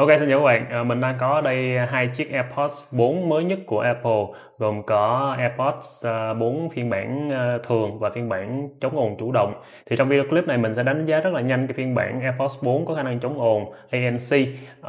Ok xin chào các bạn, à, mình đang có ở đây hai chiếc AirPods 4 mới nhất của Apple gồm có AirPods ờ, 4 phiên bản ờ, thường và phiên bản chống ồn chủ động. Thì trong video clip này mình sẽ đánh giá rất là nhanh cái phiên bản AirPods 4 có khả năng chống ồn ANC. Uh,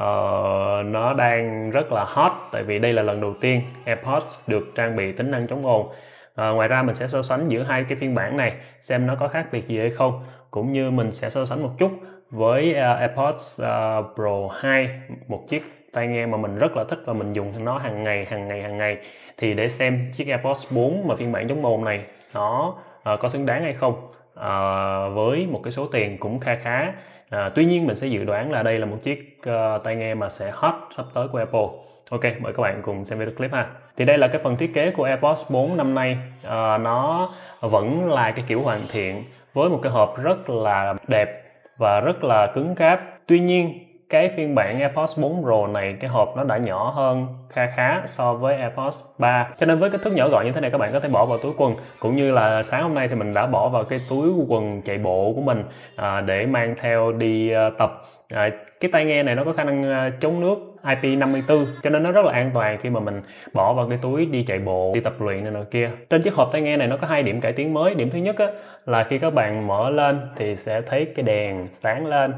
nó đang rất là hot tại vì đây là lần đầu tiên AirPods được trang bị tính năng chống ồn. À, ngoài ra mình sẽ so sánh giữa hai cái phiên bản này xem nó có khác biệt gì hay không cũng như mình sẽ so sánh một chút với uh, AirPods uh, Pro 2 một chiếc tai nghe mà mình rất là thích và mình dùng nó hàng ngày hàng ngày hàng ngày thì để xem chiếc AirPods 4 mà phiên bản chống mồm này nó uh, có xứng đáng hay không uh, với một cái số tiền cũng kha khá uh, tuy nhiên mình sẽ dự đoán là đây là một chiếc uh, tai nghe mà sẽ hot sắp tới của Apple Ok, mời các bạn cùng xem video clip ha. Thì đây là cái phần thiết kế của AirPods 4 năm nay. Uh, nó vẫn là cái kiểu hoàn thiện với một cái hộp rất là đẹp và rất là cứng cáp. Tuy nhiên cái phiên bản AirPods 4 Pro này cái hộp nó đã nhỏ hơn kha khá so với AirPods 3 cho nên với kích thước nhỏ gọn như thế này các bạn có thể bỏ vào túi quần. Cũng như là sáng hôm nay thì mình đã bỏ vào cái túi quần chạy bộ của mình à, để mang theo đi uh, tập. À, cái tai nghe này nó có khả năng uh, chống nước IP54 cho nên nó rất là an toàn khi mà mình bỏ vào cái túi đi chạy bộ đi tập luyện này nọ kia. Trên chiếc hộp tai nghe này nó có hai điểm cải tiến mới. Điểm thứ nhất á, là khi các bạn mở lên thì sẽ thấy cái đèn sáng lên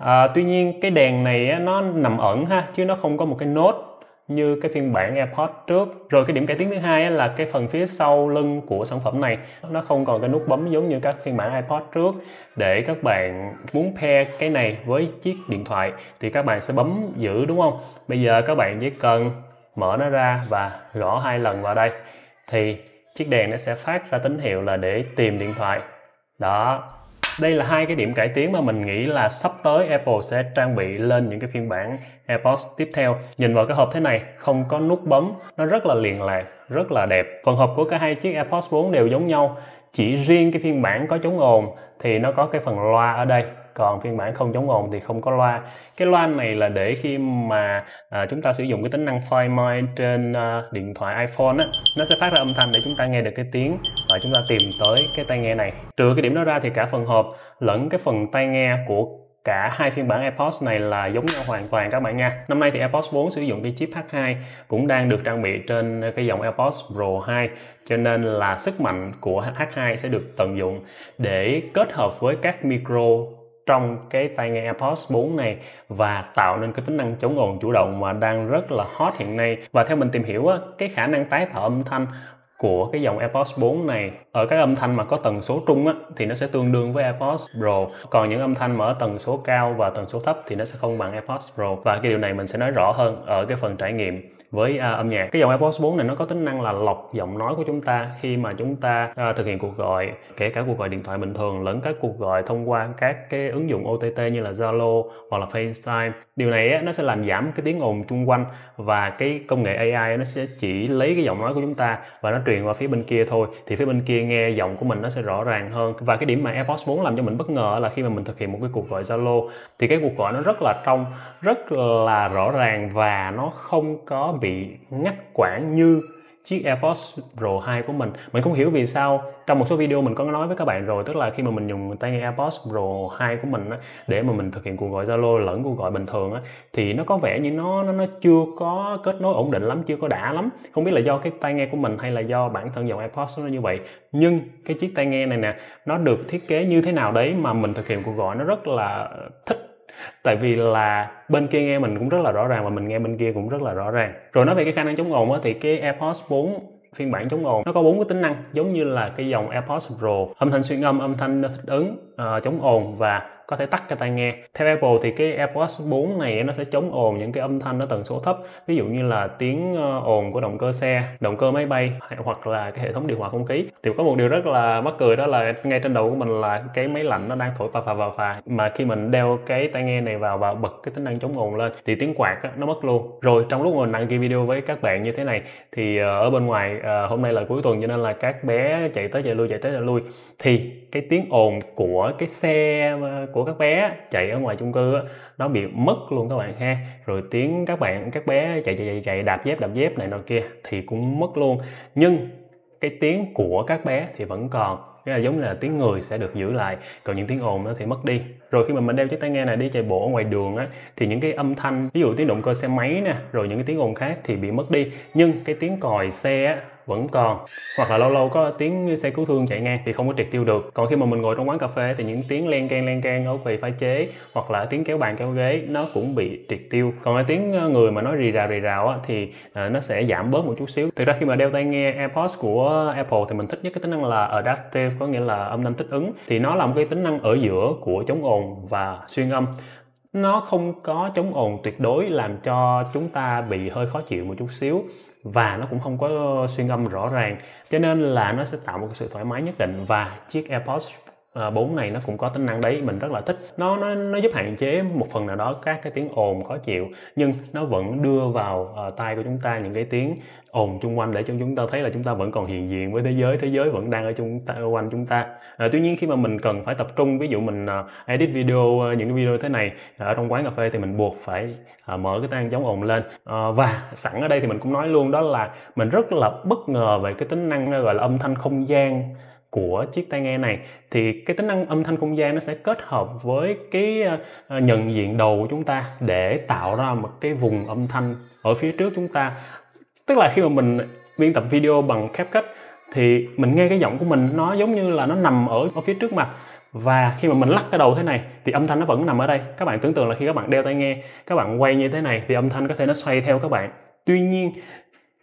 à, tuy nhiên cái đèn này nó nằm ẩn ha chứ nó không có một cái nốt như cái phiên bản AirPods trước. Rồi cái điểm cải tiến thứ hai là cái phần phía sau lưng của sản phẩm này nó không còn cái nút bấm giống như các phiên bản iPod trước. Để các bạn muốn pair cái này với chiếc điện thoại thì các bạn sẽ bấm giữ đúng không? Bây giờ các bạn chỉ cần mở nó ra và gõ hai lần vào đây thì chiếc đèn nó sẽ phát ra tín hiệu là để tìm điện thoại. Đó đây là hai cái điểm cải tiến mà mình nghĩ là sắp tới Apple sẽ trang bị lên những cái phiên bản AirPods tiếp theo. Nhìn vào cái hộp thế này, không có nút bấm, nó rất là liền lạc, rất là đẹp. Phần hộp của cả hai chiếc AirPods 4 đều giống nhau, chỉ riêng cái phiên bản có chống ồn thì nó có cái phần loa ở đây còn phiên bản không chống ồn thì không có loa cái loa này là để khi mà à, chúng ta sử dụng cái tính năng Find My trên à, điện thoại iPhone á nó sẽ phát ra âm thanh để chúng ta nghe được cái tiếng và chúng ta tìm tới cái tai nghe này trừ cái điểm đó ra thì cả phần hộp lẫn cái phần tai nghe của cả hai phiên bản AirPods này là giống nhau hoàn toàn các bạn nha. Năm nay thì AirPods 4 sử dụng cái chip H2 cũng đang được trang bị trên cái dòng AirPods Pro 2 cho nên là sức mạnh của H2 sẽ được tận dụng để kết hợp với các micro trong cái tai nghe AirPods 4 này và tạo nên cái tính năng chống ồn chủ động mà đang rất là hot hiện nay. Và theo mình tìm hiểu á, cái khả năng tái tạo âm thanh của cái dòng AirPods 4 này ở các âm thanh mà có tần số trung á, thì nó sẽ tương đương với AirPods Pro. Còn những âm thanh mà ở tần số cao và tần số thấp thì nó sẽ không bằng AirPods Pro. Và cái điều này mình sẽ nói rõ hơn ở cái phần trải nghiệm với à, âm nhạc. Cái dòng AirPods 4 này nó có tính năng là lọc giọng nói của chúng ta khi mà chúng ta à, thực hiện cuộc gọi kể cả cuộc gọi điện thoại bình thường lẫn các cuộc gọi thông qua các cái ứng dụng OTT như là Zalo hoặc là FaceTime điều này á, nó sẽ làm giảm cái tiếng ồn chung quanh và cái công nghệ AI nó sẽ chỉ lấy cái giọng nói của chúng ta và nó truyền qua phía bên kia thôi. Thì phía bên kia nghe giọng của mình nó sẽ rõ ràng hơn. Và cái điểm mà AirPods 4 làm cho mình bất ngờ là khi mà mình thực hiện một cái cuộc gọi Zalo thì cái cuộc gọi nó rất là trong rất là rõ ràng và nó không có bị ngắt quãng như chiếc AirPods Pro 2 của mình. Mình không hiểu vì sao trong một số video mình có nói với các bạn rồi tức là khi mà mình dùng tai nghe AirPods Pro 2 của mình á, để mà mình thực hiện cuộc gọi Zalo lẫn cuộc gọi bình thường á, thì nó có vẻ như nó nó nó chưa có kết nối ổn định lắm chưa có đã lắm. Không biết là do cái tai nghe của mình hay là do bản thân dòng AirPods nó như vậy. Nhưng cái chiếc tai nghe này nè nó được thiết kế như thế nào đấy mà mình thực hiện cuộc gọi nó rất là thích tại vì là bên kia nghe mình cũng rất là rõ ràng và mình nghe bên kia cũng rất là rõ ràng. Rồi nói về cái khả năng chống ồn á thì cái AirPods 4 phiên bản chống ồn nó có bốn cái tính năng giống như là cái dòng AirPods Pro. Âm thanh xuyên âm âm thanh thích ứng uh, chống ồn và có thể tắt cái tai nghe. Theo Apple thì cái AirPods 4 này nó sẽ chống ồn những cái âm thanh ở tần số thấp. Ví dụ như là tiếng ờ, ồn của động cơ xe, động cơ máy bay hoặc là cái hệ thống điều hòa không khí. Thì có một điều rất là mắc cười đó là ngay trên đầu của mình là cái máy lạnh nó đang thổi phà phà phà phà. Mà khi mình đeo cái tai nghe này vào và bật cái tính năng chống ồn lên thì tiếng quạt nó mất luôn. Rồi trong lúc mình đang ghi video với các bạn như thế này thì ờ, ở bên ngoài ờ, hôm nay là cuối tuần cho nên là các bé chạy tới chạy lui, chạy tới chạy lui. Thì cái tiếng ồn của cái xe của của các bé chạy ở ngoài chung cư á, nó bị mất luôn các bạn ha. Rồi tiếng các bạn các bé chạy chạy chạy, chạy đạp dép đạp dép này nọ kia thì cũng mất luôn. Nhưng cái tiếng của các bé thì vẫn còn. Cái là giống như là tiếng người sẽ được giữ lại còn những tiếng ồn nó thì mất đi. Rồi khi mà mình đeo chiếc tai nghe này đi chạy bộ ở ngoài đường á thì những cái âm thanh ví dụ tiếng động cơ xe máy nè rồi những cái tiếng ồn khác thì bị mất đi. Nhưng cái tiếng còi xe á vẫn còn. Hoặc là lâu lâu có tiếng xe cứu thương chạy ngang thì không có triệt tiêu được. Còn khi mà mình ngồi trong quán cà phê thì những tiếng len can len can ở quầy pha chế hoặc là tiếng kéo bàn kéo ghế nó cũng bị triệt tiêu. Còn cái tiếng ờ, người mà nói rì rào rì rào á, thì ờ, nó sẽ giảm bớt một chút xíu. Thực ra khi mà đeo tai nghe AirPods của Apple thì mình thích nhất cái tính năng là adaptive có nghĩa là âm thanh thích ứng. Thì nó là một cái tính năng ở giữa của chống ồn và xuyên âm. Nó không có chống ồn tuyệt đối làm cho chúng ta bị hơi khó chịu một chút xíu và nó cũng không có xuyên âm rõ ràng. Cho nên là nó sẽ tạo một sự thoải mái nhất định và chiếc AirPods Ờ, à, 4 này nó cũng có tính năng đấy mình rất là thích. Nó nó nó giúp hạn chế một phần nào đó các cái tiếng ồn khó chịu nhưng nó vẫn đưa vào uh, tai của chúng ta những cái tiếng ồn chung quanh để cho chúng ta thấy là chúng ta vẫn còn hiện diện với thế giới thế giới vẫn đang ở chung ta, quanh chúng ta. À, tuy nhiên khi mà mình cần phải tập trung ví dụ mình uh, edit video uh, những cái video thế này ở trong quán cà phê thì mình buộc phải uh, mở cái tăng chống ồn lên. Uh, và sẵn ở đây thì mình cũng nói luôn đó là mình rất là bất ngờ về cái tính năng gọi là âm thanh không gian của chiếc tai nghe này, thì cái tính năng âm thanh không gian nó sẽ kết hợp với cái ờ, ờ, nhận diện đầu của chúng ta để tạo ra một cái vùng âm thanh ở phía trước chúng ta. Tức là khi mà mình biên tập video bằng CapCut thì mình nghe cái giọng của mình nó giống như là nó nằm ở ở phía trước mặt. Và khi mà mình lắc cái đầu thế này, thì âm thanh nó vẫn nằm ở đây. Các bạn tưởng tượng là khi các bạn đeo tai nghe, các bạn quay như thế này, thì âm thanh có thể nó xoay theo các bạn. Tuy nhiên,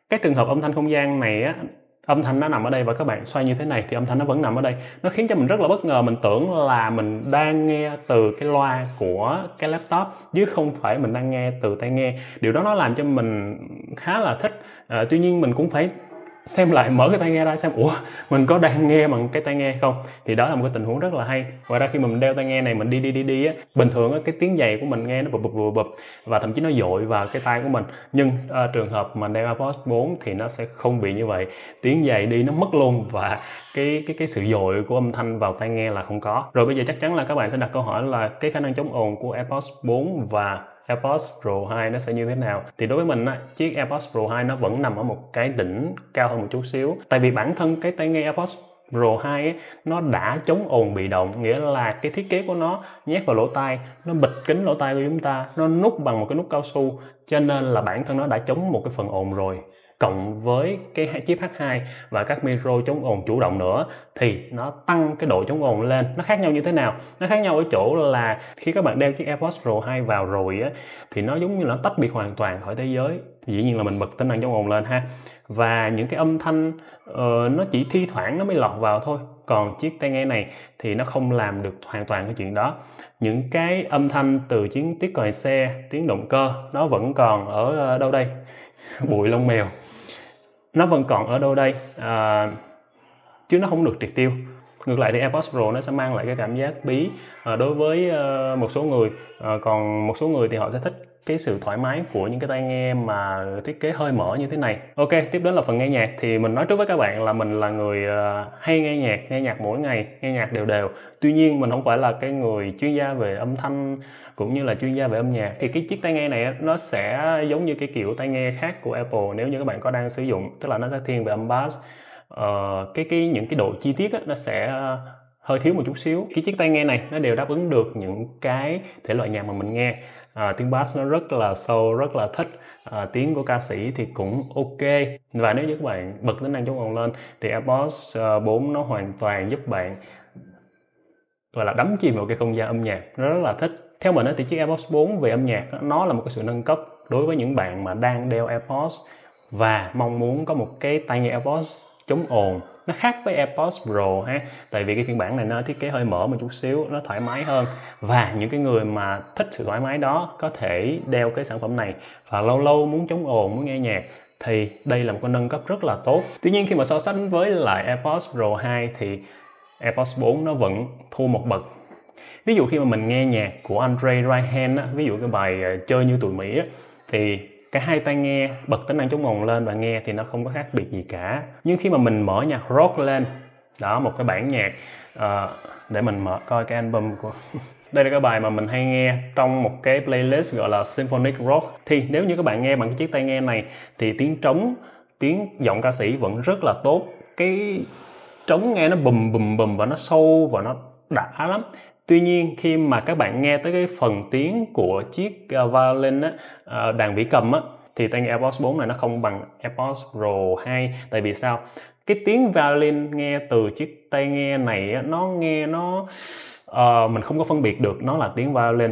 cái trường hợp âm thanh không gian này á âm thanh nó nằm ở đây và các bạn xoay như thế này thì âm thanh nó vẫn nằm ở đây. Nó khiến cho mình rất là bất ngờ. Mình tưởng là mình đang nghe từ cái loa của cái laptop chứ không phải mình đang nghe từ tai nghe. Điều đó nó làm cho mình khá là thích. À, tuy nhiên mình cũng phải xem lại mở cái tai nghe ra xem ủa mình có đang nghe bằng cái tai nghe không? Thì đó là một cái tình huống rất là hay. Ngoài ra khi mà mình đeo tai nghe này mình đi đi đi đi á bình thường á cái tiếng giày của mình nghe nó bụp bụp bụp bụp và thậm chí nó dội vào cái tai của mình. Nhưng uh, trường hợp mà đeo AirPods 4 thì nó sẽ không bị như vậy. Tiếng giày đi nó mất luôn và cái cái cái sự dội của âm thanh vào tai nghe là không có. Rồi bây giờ chắc chắn là các bạn sẽ đặt câu hỏi là cái khả năng chống ồn của AirPods 4 và AirPods Pro 2 nó sẽ như thế nào? Thì đối với mình á, chiếc AirPods Pro 2 nó vẫn nằm ở một cái đỉnh cao hơn một chút xíu. Tại vì bản thân cái tai nghe AirPods Pro 2 ấy, nó đã chống ồn bị động nghĩa là cái thiết kế của nó nhét vào lỗ tai nó bịt kính lỗ tai của chúng ta nó nút bằng một cái nút cao su cho nên là bản thân nó đã chống một cái phần ồn rồi cộng với cái chip H2 và các micro chống ồn chủ động nữa thì nó tăng cái độ chống ồn lên. Nó khác nhau như thế nào? Nó khác nhau ở chỗ là khi các bạn đeo chiếc AirPods Pro 2 vào rồi á thì nó giống như là tách biệt hoàn toàn khỏi thế giới. Dĩ nhiên là mình bật tính năng chống ồn lên ha. Và những cái âm thanh uh, nó chỉ thi thoảng nó mới lọt vào thôi. Còn chiếc tai nghe này thì nó không làm được hoàn toàn cái chuyện đó. Những cái âm thanh từ tiếng tiếng còi xe tiếng động cơ nó vẫn còn ở ờ, đâu đây? bụi lông mèo. Nó vẫn còn ở đâu đây? À, chứ nó không được triệt tiêu. Ngược lại thì AirPods Pro nó sẽ mang lại cái cảm giác bí à, đối với à, một số người. À, còn một số người thì họ sẽ thích cái sự thoải mái của những cái tai nghe mà thiết kế hơi mở như thế này. Ok tiếp đến là phần nghe nhạc. Thì mình nói trước với các bạn là mình là người ờ, hay nghe nhạc nghe nhạc mỗi ngày nghe nhạc đều đều. Tuy nhiên mình không phải là cái người chuyên gia về âm thanh cũng như là chuyên gia về âm nhạc. Thì cái chiếc tai nghe này nó sẽ giống như cái kiểu tai nghe khác của Apple nếu như các bạn có đang sử dụng tức là nó sẽ thiên về âm bass. Uh, cái cái những cái độ chi tiết á, nó sẽ hơi thiếu một chút xíu. Cái chiếc tai nghe này nó đều đáp ứng được những cái thể loại nhạc mà mình nghe. À, tiếng bass nó rất là sâu rất là thích. À, tiếng của ca sĩ thì cũng ok. Và nếu như các bạn bật tính năng chống ồn lên thì AirPods à, 4 nó hoàn toàn giúp bạn gọi là đắm chìm vào cái không gian âm nhạc. Nó rất là thích. Theo mình thì chiếc AirPods 4 về âm nhạc nó là một cái sự nâng cấp đối với những bạn mà đang đeo AirPods và mong muốn có một cái tai nghe AirPods chống ồn. Nó khác với AirPods Pro ha. Tại vì cái phiên bản này nó thiết kế hơi mở một chút xíu, nó thoải mái hơn. Và những cái người mà thích sự thoải mái đó có thể đeo cái sản phẩm này và lâu lâu muốn chống ồn, muốn nghe nhạc thì đây là một cái nâng cấp rất là tốt. Tuy nhiên khi mà so sánh với lại AirPods Pro 2 thì AirPods 4 nó vẫn thua một bậc. Ví dụ khi mà mình nghe nhạc của Andre Ryan ví dụ cái bài ờ, chơi như tụi Mỹ thì cái hai tai nghe bật tính năng chống ồn lên và nghe thì nó không có khác biệt gì cả. Nhưng khi mà mình mở nhạc rock lên đó một cái bản nhạc uh, để mình mở coi cái album của đây là cái bài mà mình hay nghe trong một cái playlist gọi là symphonic rock. Thì nếu như các bạn nghe bằng cái chiếc tai nghe này thì tiếng trống tiếng giọng ca sĩ vẫn rất là tốt. Cái trống nghe nó bùm bùm bùm và nó sâu và nó đã lắm tuy nhiên khi mà các bạn nghe tới cái phần tiếng của chiếc ờ, violin á, ờ, đàn vĩ cầm á thì tai nghe AirPods 4 này nó không bằng AirPods Pro 2 tại vì sao? Cái tiếng violin nghe từ chiếc tai nghe này á, nó nghe nó uh, mình không có phân biệt được nó là tiếng violin.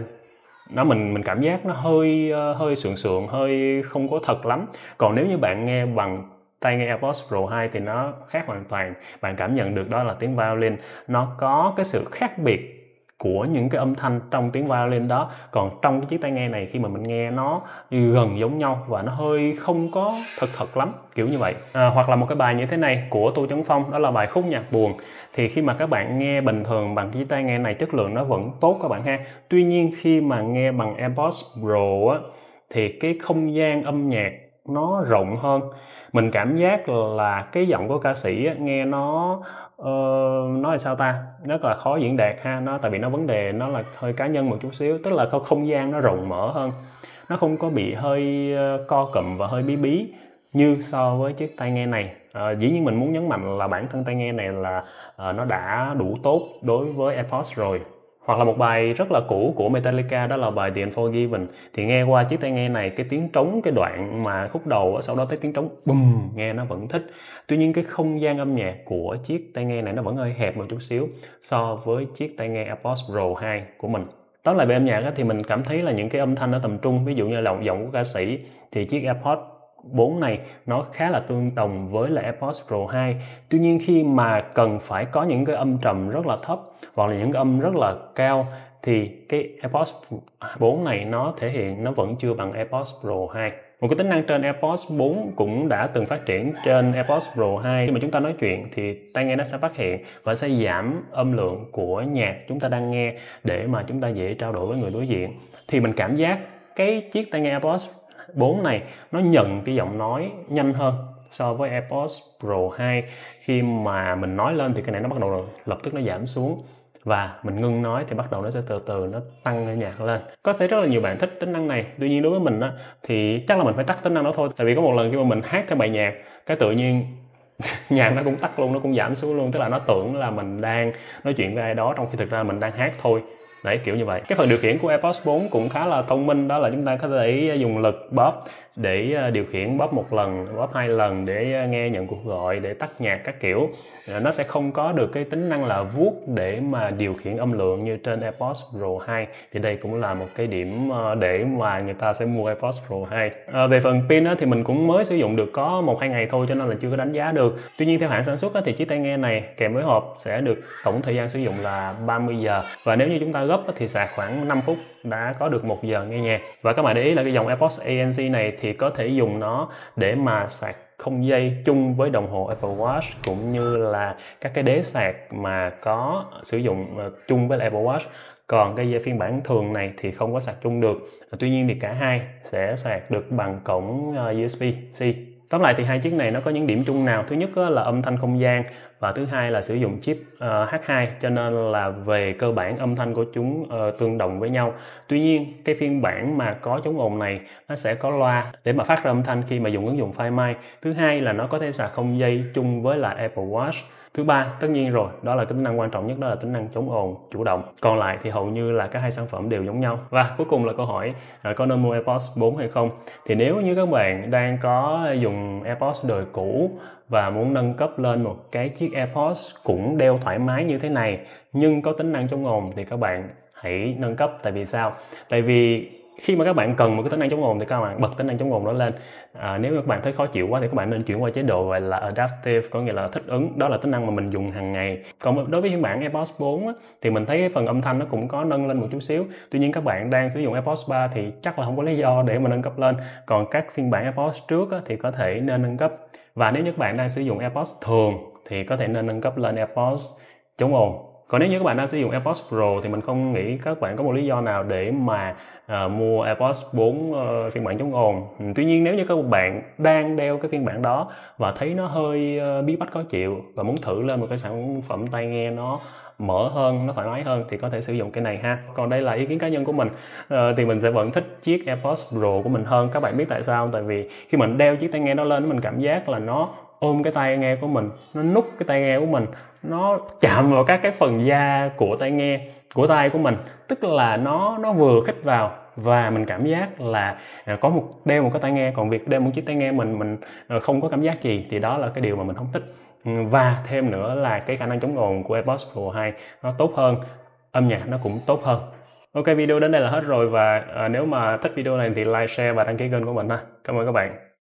Nó mình mình cảm giác nó hơi uh, hơi sượng sượng hơi không có thật lắm. Còn nếu như bạn nghe bằng tai nghe AirPods Pro 2 thì nó khác hoàn toàn. Bạn cảm nhận được đó là tiếng violin. Nó có cái sự khác biệt của những cái âm thanh trong tiếng violin đó. Còn trong cái chiếc tai nghe này khi mà mình nghe nó gần giống nhau và nó hơi không có thật thật lắm kiểu như vậy. À, hoặc là một cái bài như thế này của Tô Chấn Phong đó là bài khúc nhạc buồn. Thì khi mà các bạn nghe bình thường bằng chiếc tai nghe này chất lượng nó vẫn tốt các bạn ha. Tuy nhiên khi mà nghe bằng AirPods Pro á thì cái không gian âm nhạc nó rộng hơn. Mình cảm giác là cái giọng của ca sĩ nghe nó uh, nói là sao ta? Nó là khó diễn đạt ha nó tại vì nó vấn đề nó là hơi cá nhân một chút xíu tức là không gian nó rộng mở hơn. Nó không có bị hơi ờ, co cụm và hơi bí bí như so với chiếc tai nghe này. À, dĩ nhiên mình muốn nhấn mạnh là bản thân tai nghe này là à, nó đã đủ tốt đối với AirPods rồi hoặc là một bài rất là cũ của Metallica, đó là bài The Unforgiven. Thì nghe qua chiếc tai nghe này, cái tiếng trống, cái đoạn mà khúc đầu sau đó tới tiếng trống, bùm, nghe nó vẫn thích. Tuy nhiên cái không gian âm nhạc của chiếc tai nghe này nó vẫn hơi hẹp một chút xíu so với chiếc tai nghe AirPods Pro 2 của mình. Tóm lại về âm nhạc thì mình cảm thấy là những cái âm thanh ở tầm trung, ví dụ như là giọng của ca sĩ, thì chiếc AirPods 4 này nó khá là tương đồng với là AirPods Pro 2 tuy nhiên khi mà cần phải có những cái âm trầm rất là thấp hoặc là những cái âm rất là cao thì cái AirPods 4 này nó thể hiện nó vẫn chưa bằng AirPods Pro 2 một cái tính năng trên AirPods 4 cũng đã từng phát triển trên AirPods Pro 2 khi mà chúng ta nói chuyện thì tai nghe nó sẽ phát hiện và sẽ giảm âm lượng của nhạc chúng ta đang nghe để mà chúng ta dễ trao đổi với người đối diện. Thì mình cảm giác cái chiếc tai nghe AirPods 4 này, nó nhận cái giọng nói nhanh hơn so với AirPods Pro 2 khi mà mình nói lên thì cái này nó bắt đầu lập tức nó giảm xuống. Và mình ngưng nói thì bắt đầu nó sẽ từ từ nó tăng cái nhạc lên. Có thể rất là nhiều bạn thích tính năng này. Tuy nhiên đối với mình á, thì chắc là mình phải tắt tính năng đó thôi. Tại vì có một lần khi mà mình hát theo bài nhạc, cái tự nhiên nhạc nó cũng tắt luôn, nó cũng giảm xuống luôn. Tức là nó tưởng là mình đang nói chuyện với ai đó, trong khi thực ra mình đang hát thôi đấy, kiểu như vậy. Cái phần điều khiển của AirPods 4 cũng khá là thông minh, đó là chúng ta có thể dùng lực bóp để ờ, điều khiển bóp một lần bóp hai lần để ờ, nghe nhận cuộc gọi để tắt nhạc các kiểu. Ờ, nó sẽ không có được cái tính năng là vuốt để mà điều khiển âm lượng như trên AirPods Pro 2 thì đây cũng là một cái điểm để mà người ta sẽ mua AirPods Pro 2 à, về phần pin thì mình cũng mới sử dụng được có một hai ngày thôi cho nên là chưa có đánh giá được. Tuy nhiên theo hãng sản xuất thì chiếc tai nghe này kèm với hộp sẽ được tổng thời gian sử dụng là 30 giờ. Và nếu như chúng ta gấp thì sạc khoảng 5 phút đã có được một giờ nghe nhạc. Và các bạn để ý là cái dòng AirPods ANC này thì thì có thể dùng nó để mà sạc không dây chung với đồng hồ Apple Watch cũng như là các cái đế sạc mà có sử dụng ờ, chung với Apple Watch. Còn cái dây phiên bản thường này thì không có sạc chung được. Tuy nhiên thì cả hai sẽ sạc được bằng cổng ờ, USB-C Tóm lại thì hai chiếc này nó có những điểm chung nào? Thứ nhất là âm thanh không gian và thứ hai là sử dụng chip ờ, uh, H2 cho nên là về cơ bản âm thanh của chúng uh, tương đồng với nhau. Tuy nhiên cái phiên bản mà có chống ồn này nó sẽ có loa để mà phát ra âm thanh khi mà dùng ứng dụng Find My. Thứ hai là nó có thể sạc không dây chung với là Apple Watch thứ ba tất nhiên rồi đó là tính năng quan trọng nhất đó là tính năng chống ồn chủ động. Còn lại thì hầu như là các hai sản phẩm đều giống nhau. Và cuối cùng là câu hỏi à, có nên mua AirPods 4 hay không? Thì nếu như các bạn đang có dùng AirPods đời cũ và muốn nâng cấp lên một cái chiếc AirPods cũng đeo thoải mái như thế này nhưng có tính năng chống ồn thì các bạn hãy nâng cấp. Tại vì sao? Tại vì khi mà các bạn cần một cái tính năng chống ồn thì các bạn bật tính năng chống ồn đó lên. À, nếu các bạn thấy khó chịu quá thì các bạn nên chuyển qua chế độ gọi là adaptive có nghĩa là thích ứng. Đó là tính năng mà mình dùng hàng ngày. Còn đối với phiên bản AirPods 4 á, thì mình thấy cái phần âm thanh nó cũng có nâng lên một chút xíu. Tuy nhiên các bạn đang sử dụng AirPods 3 thì chắc là không có lý do để mà nâng cấp lên. Còn các phiên bản AirPods trước á, thì có thể nên nâng cấp. Và nếu như các bạn đang sử dụng AirPods thường thì có thể nên nâng cấp lên AirPods chống ồn còn nếu như các bạn đang sử dụng AirPods Pro thì mình không nghĩ các bạn có một lý do nào để mà uh, mua AirPods 4 uh, ờ, phiên bản chống ồn. Ừ, tuy nhiên nếu như các bạn đang đeo cái phiên bản đó và thấy nó hơi uh, bí bách khó chịu và muốn thử lên một cái sản phẩm tai nghe nó mở hơn nó thoải mái hơn thì có thể sử dụng cái này ha. Còn đây là ý kiến cá nhân của mình à, thì mình sẽ vẫn thích chiếc AirPods Pro của mình hơn. Các bạn biết tại sao tại vì khi mình đeo chiếc tai nghe nó lên mình cảm giác là nó ôm cái tai nghe của mình nó nút cái tai nghe của mình nó chạm vào các cái phần da của tai nghe của tai của mình tức là nó nó vừa khích vào và mình cảm giác là à, có một đeo một cái tai nghe còn việc đeo một chiếc tai nghe mình mình ờ, không có cảm giác gì thì đó là cái điều mà mình không thích ừ, và thêm nữa là cái khả năng chống ồn của AirPods Pro 2 nó tốt hơn âm nhạc nó cũng tốt hơn Ok video đến đây là hết rồi và ờ, nếu mà thích video này thì like, share và đăng ký kênh của mình ha. Cảm ơn các bạn.